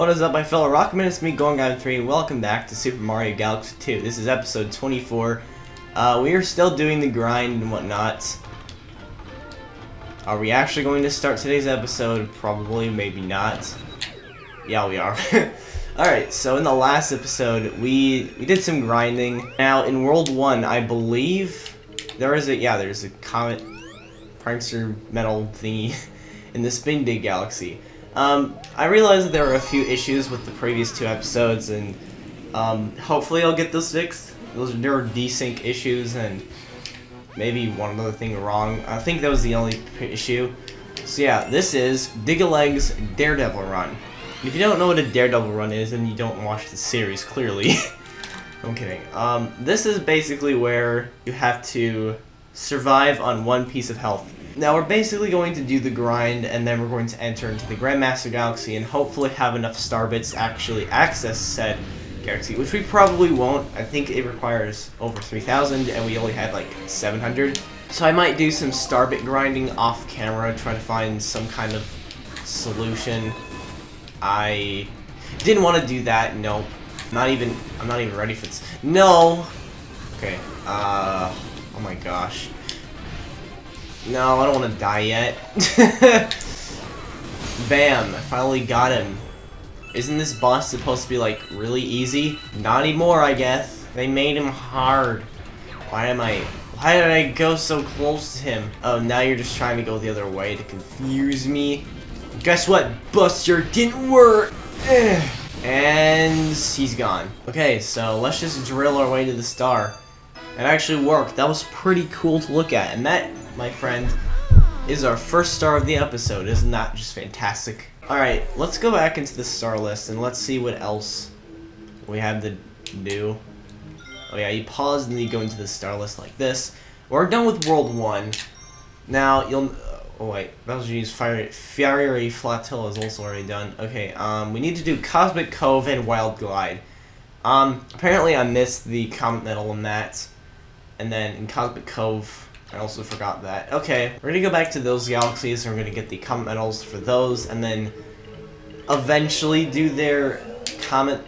What is up, my fellow Rockman? It's me, Gorgon3, welcome back to Super Mario Galaxy 2. This is episode 24. Uh, we are still doing the grind and whatnot. Are we actually going to start today's episode? Probably, maybe not. Yeah, we are. Alright, so in the last episode, we, we did some grinding. Now, in World 1, I believe there is a, yeah, there's a Comet Prankster medal thingy in the Spin Dig Galaxy. Um, I realized that there were a few issues with the previous two episodes, and um, hopefully I'll get those fixed. Those there were desync issues and maybe one other thing wrong. I think that was the only issue. So yeah, this is Digga-Leg's Daredevil Run. If you don't know what a Daredevil Run is, then you don't watch the series, clearly. I'm kidding. Um, this is basically where you have to survive on one piece of health now we're basically going to do the grind and then we're going to enter into the Grandmaster Galaxy and hopefully have enough star bits to actually access said galaxy, which we probably won't. I think it requires over 3,000 and we only had like 700. So I might do some star bit grinding off camera, try to find some kind of solution. I didn't want to do that, nope. Not even, I'm not even ready for this. No! Okay, uh, oh my gosh. No, I don't want to die yet. Bam, I finally got him. Isn't this boss supposed to be, like, really easy? Not anymore, I guess. They made him hard. Why am I... Why did I go so close to him? Oh, now you're just trying to go the other way to confuse me. Guess what, Buster? Didn't work! And he's gone. Okay, so let's just drill our way to the star. It actually worked. That was pretty cool to look at. And that my friend, is our first star of the episode. Isn't that just fantastic? Alright, let's go back into the star list and let's see what else we have to do. Oh yeah, you pause and then you go into the star list like this. We're done with World 1. Now, you'll... Oh wait, Bowser's Fiery, Fiery Flotilla is also already done. Okay, um, we need to do Cosmic Cove and Wild Glide. Um, apparently I missed the Comet Medal in that. And then in Cosmic Cove, I also forgot that. Okay, we're gonna go back to those galaxies, and we're gonna get the comet medals for those, and then eventually do their comet,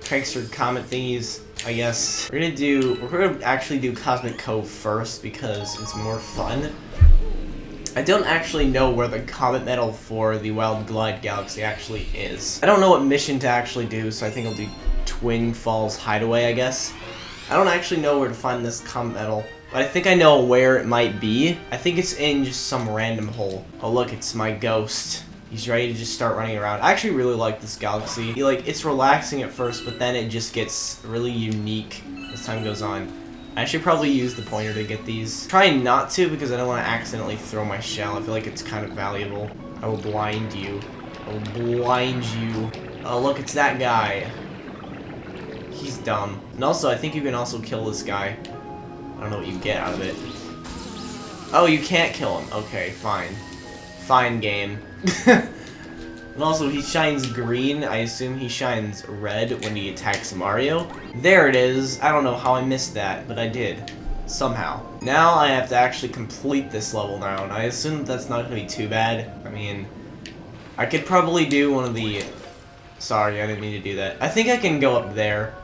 prankster comet thingies, I guess. We're gonna do, we're gonna actually do Cosmic Cove first, because it's more fun. I don't actually know where the comet medal for the Wild Glide Galaxy actually is. I don't know what mission to actually do, so I think I'll do Twin Falls Hideaway, I guess. I don't actually know where to find this comet medal. But I think I know where it might be. I think it's in just some random hole. Oh look, it's my ghost. He's ready to just start running around. I actually really like this galaxy. Like, it's relaxing at first, but then it just gets really unique as time goes on. I should probably use the pointer to get these. Trying not to because I don't want to accidentally throw my shell. I feel like it's kind of valuable. I will blind you. I will blind you. Oh, look, it's that guy. He's dumb. And also, I think you can also kill this guy. I don't know what you get out of it. Oh, you can't kill him. Okay, fine. Fine game. and also, he shines green. I assume he shines red when he attacks Mario. There it is. I don't know how I missed that, but I did. Somehow. Now I have to actually complete this level now, and I assume that's not going to be too bad. I mean, I could probably do one of the... Sorry, I didn't mean to do that. I think I can go up there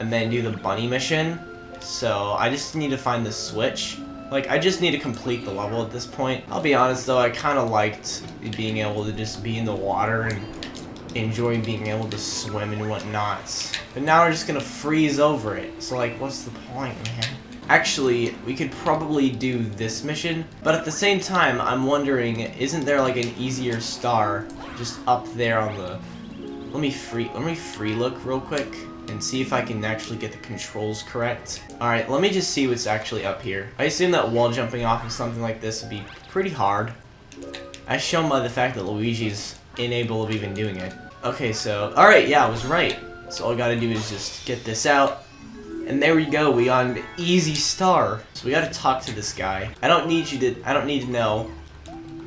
and then do the bunny mission so I just need to find the switch. Like, I just need to complete the level at this point. I'll be honest though, I kind of liked being able to just be in the water and enjoy being able to swim and whatnot. But now we're just gonna freeze over it. So like, what's the point, man? Actually, we could probably do this mission, but at the same time, I'm wondering, isn't there like an easier star just up there on the... Let me free, let me free look real quick and see if I can actually get the controls correct. Alright, let me just see what's actually up here. I assume that wall jumping off of something like this would be pretty hard. As shown by the fact that Luigi's unable of even doing it. Okay, so, alright, yeah, I was right. So all I gotta do is just get this out, and there we go, we got an easy star. So we gotta talk to this guy. I don't need you to, I don't need to know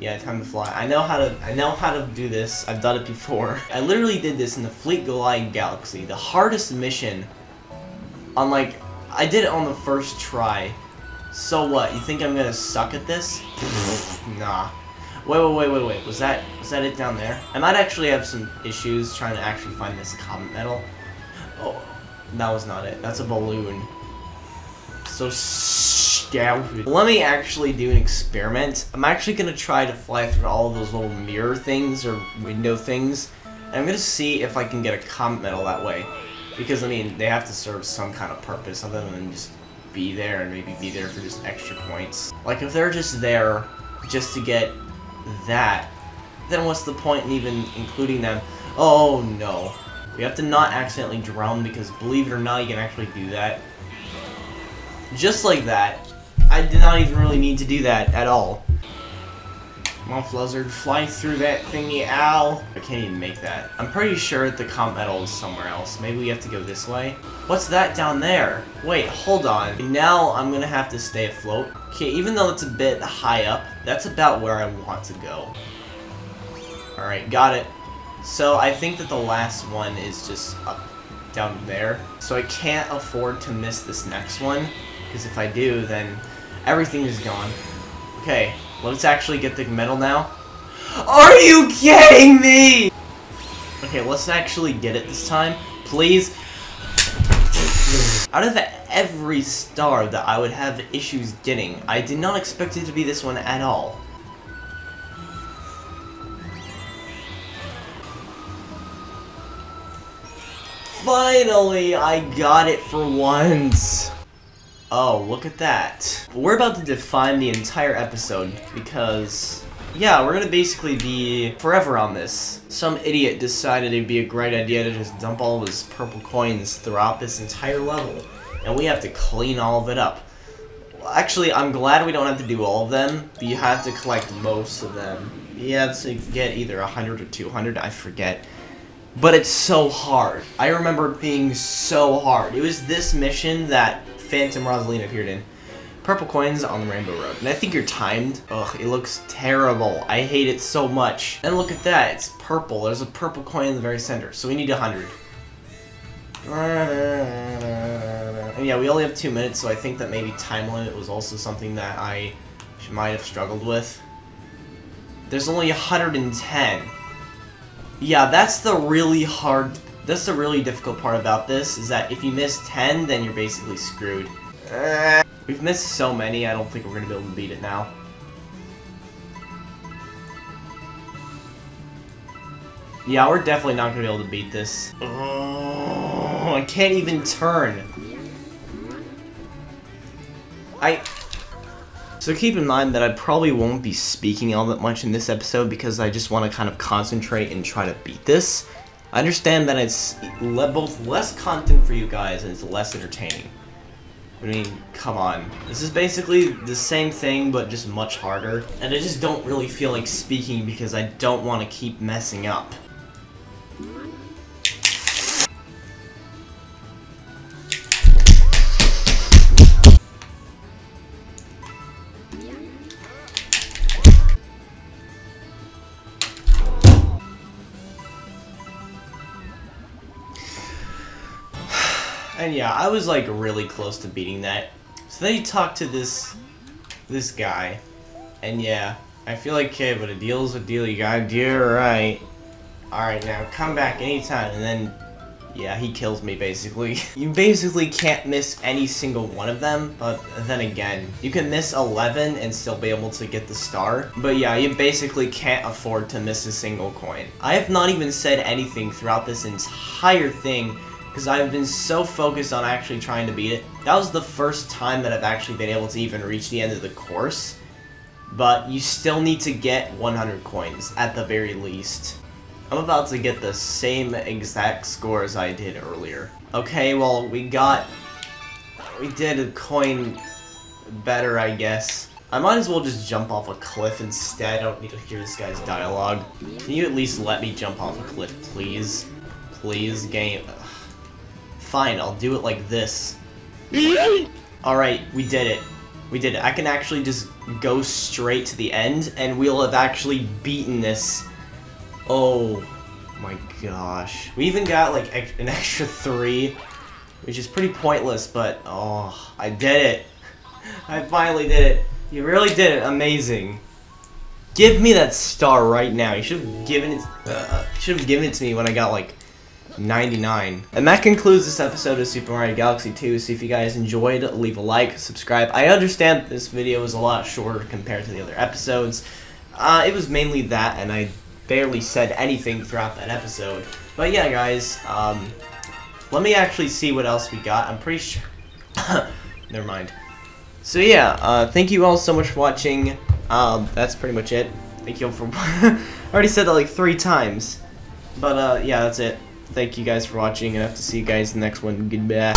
yeah, time to fly. I know how to I know how to do this. I've done it before. I literally did this in the Fleet Glide Galaxy. The hardest mission on like I did it on the first try. So what? You think I'm gonna suck at this? nah. Wait, wait, wait, wait, wait. Was that was that it down there? I might actually have some issues trying to actually find this comet medal. Oh, that was not it. That's a balloon. So stupid. Let me actually do an experiment. I'm actually gonna try to fly through all of those little mirror things or window things. And I'm gonna see if I can get a comet medal that way. Because, I mean, they have to serve some kind of purpose other than just be there and maybe be there for just extra points. Like, if they're just there just to get that, then what's the point in even including them? Oh, no. We have to not accidentally drown because, believe it or not, you can actually do that. Just like that. I did not even really need to do that at all. Come on, Fluzzard, fly through that thingy, ow! I can't even make that. I'm pretty sure the comp medal is somewhere else. Maybe we have to go this way? What's that down there? Wait, hold on. Now I'm gonna have to stay afloat. Okay, even though it's a bit high up, that's about where I want to go. Alright, got it. So I think that the last one is just up down there. So I can't afford to miss this next one, because if I do, then everything is gone. Okay, let's actually get the medal now. Are you kidding me? Okay, let's actually get it this time. Please. Out of every star that I would have issues getting, I did not expect it to be this one at all. Finally, I got it for once. Oh, look at that. We're about to define the entire episode because, yeah, we're gonna basically be forever on this. Some idiot decided it'd be a great idea to just dump all of his purple coins throughout this entire level, and we have to clean all of it up. Actually, I'm glad we don't have to do all of them, but you have to collect most of them. You have to get either 100 or 200, I forget. But it's so hard. I remember being so hard. It was this mission that Phantom Rosalina appeared in. Purple coins on the Rainbow Road. And I think you're timed. Ugh, it looks terrible. I hate it so much. And look at that, it's purple. There's a purple coin in the very center. So we need a 100. And yeah, we only have two minutes, so I think that maybe time limit was also something that I might have struggled with. There's only 110. Yeah, that's the really hard that's the really difficult part about this, is that if you miss 10, then you're basically screwed. We've missed so many, I don't think we're going to be able to beat it now. Yeah, we're definitely not going to be able to beat this. Oh, I can't even turn. I... So keep in mind that I probably won't be speaking all that much in this episode because I just want to kind of concentrate and try to beat this. I understand that it's both less content for you guys and it's less entertaining. I mean, come on. This is basically the same thing, but just much harder. And I just don't really feel like speaking because I don't want to keep messing up. And yeah, I was like really close to beating that. So then you talk to this this guy. And yeah, I feel like, okay, but a deal's a deal. You gotta do right. Alright, now come back anytime. And then, yeah, he kills me, basically. you basically can't miss any single one of them. But then again, you can miss 11 and still be able to get the star. But yeah, you basically can't afford to miss a single coin. I have not even said anything throughout this entire thing because I've been so focused on actually trying to beat it. That was the first time that I've actually been able to even reach the end of the course. But you still need to get 100 coins, at the very least. I'm about to get the same exact score as I did earlier. Okay, well, we got... We did a coin better, I guess. I might as well just jump off a cliff instead. I don't need to hear this guy's dialogue. Can you at least let me jump off a cliff, please? Please, game... Fine, I'll do it like this. Alright, we did it. We did it. I can actually just go straight to the end, and we'll have actually beaten this. Oh my gosh. We even got like an extra three, which is pretty pointless, but oh, I did it. I finally did it. You really did it. Amazing. Give me that star right now. You should have given it. Uh, should have given it to me when I got like 99. And that concludes this episode of Super Mario Galaxy 2. So if you guys enjoyed, leave a like, subscribe. I understand this video was a lot shorter compared to the other episodes. Uh, it was mainly that, and I barely said anything throughout that episode. But yeah, guys, um, let me actually see what else we got. I'm pretty sure... Never mind. So yeah, uh, thank you all so much for watching. Um, that's pretty much it. Thank you all for... I already said that like three times. But uh, yeah, that's it. Thank you guys for watching, and I have to see you guys next one. Goodbye.